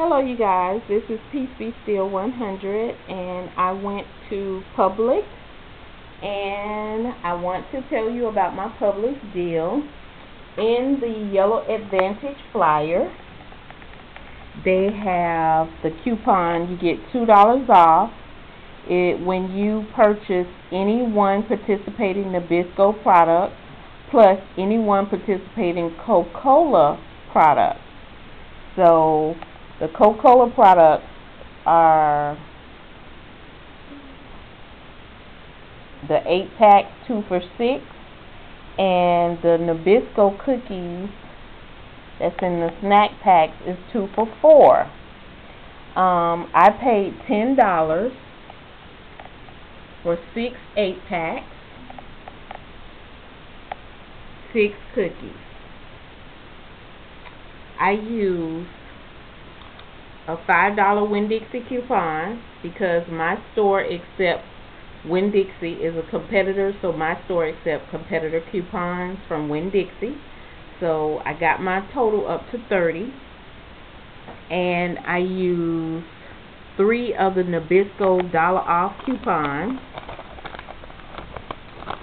Hello you guys, this is Peace Be Still 100 and I went to Publix and I want to tell you about my Publix deal. In the Yellow Advantage flyer, they have the coupon, you get $2 off it, when you purchase any one participating Nabisco product plus any one participating Coca-Cola product. So the Coca-Cola products are the 8 pack 2 for 6 and the Nabisco cookies that's in the snack packs is 2 for 4. Um, I paid $10 for 6 8 packs, 6 cookies. I use a $5 Winn-Dixie coupon because my store accepts Winn-Dixie is a competitor, so my store accepts competitor coupons from Winn-Dixie. So I got my total up to 30 and I use three of the Nabisco dollar off coupons.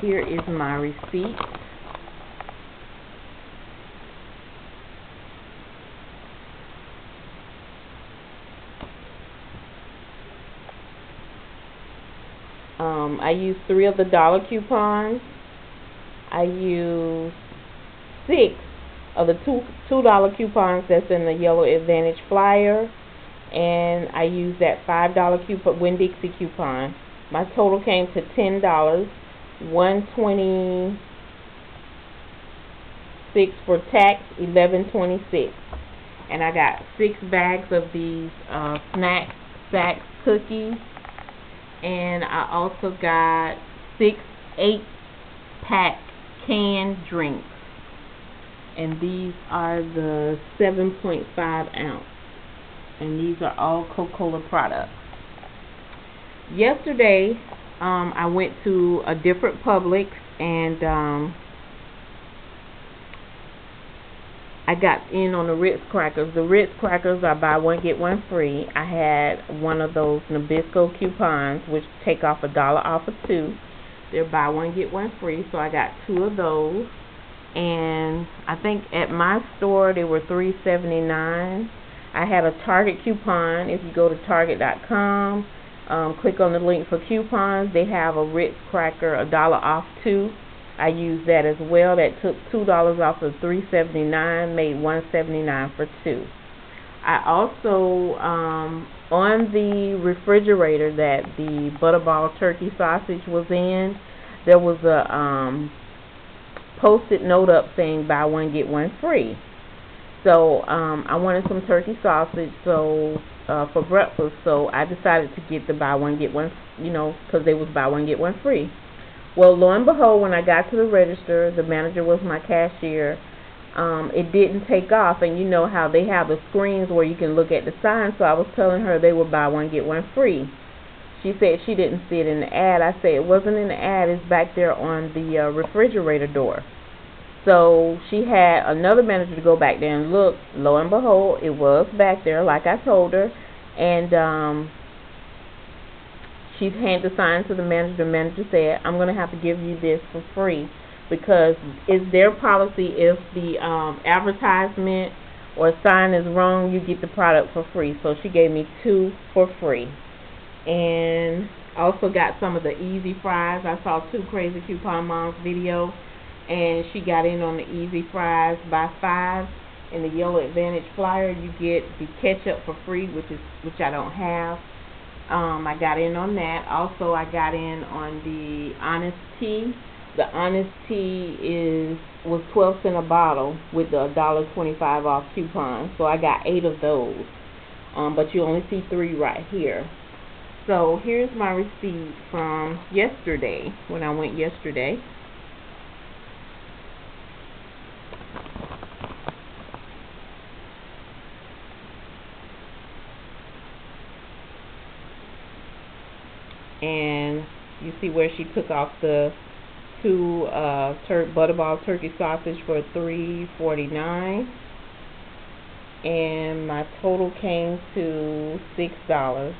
Here is my receipt. Um, I use three of the dollar coupons. I use six of the two two dollar coupons that's in the Yellow Advantage flyer, and I use that five dollar coupon Winn Dixie coupon. My total came to ten dollars, one twenty six for tax, eleven twenty six, and I got six bags of these uh, snack sacks cookies and I also got six eight pack canned drinks. And these are the 7.5 ounce. And these are all Coca-Cola products. Yesterday um, I went to a different Publix and um, I got in on the Ritz crackers. The Ritz crackers are buy one get one free. I had one of those Nabisco coupons which take off a dollar off of two. They're buy one get one free, so I got two of those. And I think at my store they were three seventy nine. I had a Target coupon. If you go to Target.com, um, click on the link for coupons. They have a Ritz cracker a dollar off two I used that as well. That took two dollars off of three seventy nine, made one seventy nine for two. I also um, on the refrigerator that the butterball turkey sausage was in, there was a um, post-it note up saying buy one get one free. So um, I wanted some turkey sausage so uh, for breakfast, so I decided to get the buy one get one, you know, because they was buy one get one free. Well, lo and behold, when I got to the register, the manager was my cashier. Um, it didn't take off, and you know how they have the screens where you can look at the signs. So I was telling her they would buy one get one free. She said she didn't see it in the ad. I said it wasn't in the ad. It's back there on the uh, refrigerator door. So she had another manager to go back there and look. Lo and behold, it was back there, like I told her. And um, she handed the sign to the manager. The manager said, I'm going to have to give you this for free because it's their policy if the um, advertisement or sign is wrong, you get the product for free. So she gave me two for free. And I also got some of the easy fries. I saw two crazy coupon moms video and she got in on the easy fries buy five in the yellow advantage flyer you get the ketchup for free which is which I don't have um, I got in on that. Also, I got in on the Honest Tea. The Honest Tea is was 12 cent a bottle with the $1.25 off coupon. So I got eight of those. Um, but you only see three right here. So here's my receipt from yesterday when I went yesterday. And you see where she took off the two uh, tur butterball turkey sausage for three forty nine, and my total came to six dollars.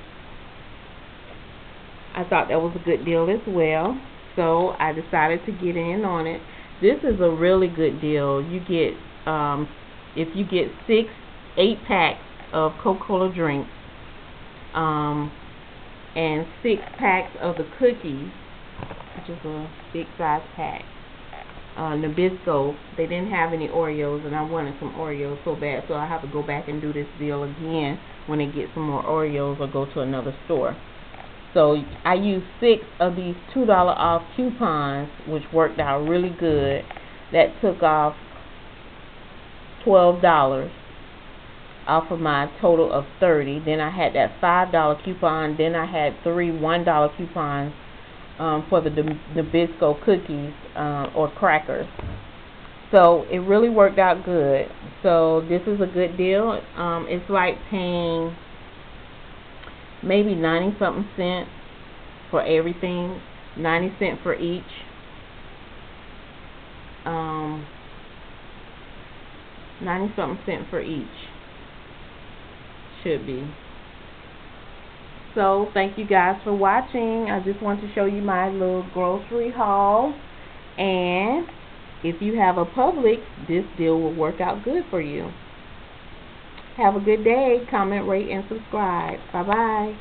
I thought that was a good deal as well, so I decided to get in on it. This is a really good deal. You get um, if you get six, eight packs of Coca-Cola drinks, um, and six packs of the cookies, which is a big size pack uh, Nabisco, they didn't have any Oreos, and I wanted some Oreos so bad, so I have to go back and do this deal again when they get some more Oreos or go to another store. So I used six of these $2 off coupons, which worked out really good. That took off $12 off of my total of 30 Then I had that $5 coupon. Then I had three $1 coupons um, for the Nabisco cookies uh, or crackers. So it really worked out good. So this is a good deal. Um, it's like paying maybe 90 something cent for everything, 90 cent for each. Um, 90 something cent for each. Should be. So thank you guys for watching. I just want to show you my little grocery haul. And if you have a Publix, this deal will work out good for you. Have a good day. Comment, rate, and subscribe. Bye-bye.